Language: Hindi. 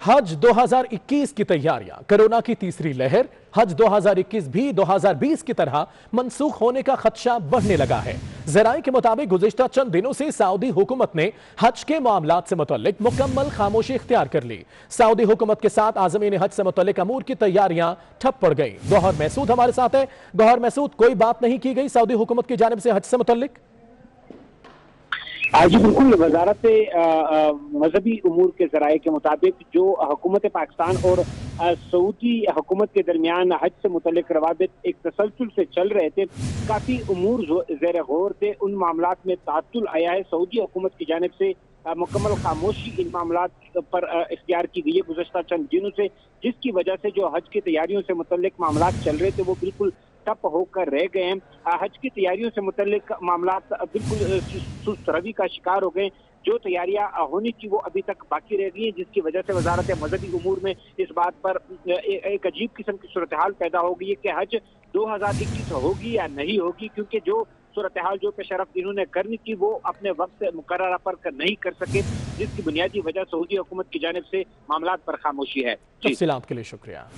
हज 2021 की तैयारियाँ। कोरोना की तीसरी लहर, हज 2021 भी 2020 की तरह मनसूख होने का खदशा बढ़ने लगा है। जराये के मुताबिक गुजशत चंद दिनों से सऊदी हुकूमत ने हज के मामला से मुतलिक मुकम्मल खामोशी इख्तियार कर ली। सऊदी हुकूमत के साथ आजमीन हज से मुतलिक अमूर की तैयारियाँ ठप पड़ गई। गौहर महसूद हमारे साथ है। गौहर महसूद कोई बात नहीं की गई सऊदी हुकूमत की जानब से हज से मुतलिक जी बिल्कुल वजारत मजहबी अमूर के जराए के मुताबिक जो हुकूमत पाकिस्तान और सऊदी हुकूमत के दरमियान हज से मुतलिक रवाबित एक तसलसल से चल रहे थे, काफ़ी अमूर जेर गौर थे, उन मामला में तातुल आया है। सऊदी हुकूमत की जानब से मुकम्मल खामोशी इन मामला पर इख्तियार की गई है गुजशत चंद दिनों से, जिसकी वजह से जो हज की तैयारियों से मुतलिक मामला चल रहे थे, वो बिल्कुल ठप होकर रह गए हैं। हज की तैयारियों से मुतलिक मामला बिल्कुल सुस्त रवि का शिकार हो गए। जो तैयारियाँ होनी थी वो अभी तक बाकी रह गई हैं, जिसकी वजह से वजारत मजहबी उमूर में इस बात पर एक अजीब किस्म की सूरत हाल पैदा हो गई है कि हज दो हज़ार इक्कीस होगी या नहीं होगी, क्योंकि जो सूरत हाल जो पेशरफ इन्होंने करनी थी, वो अपने वक्त मुकर पर कर नहीं कर सके, जिसकी बुनियादी वजह सऊदी हुकूमत की जानब से मामला पर खामोशी है। जी। के लिए शुक्रिया।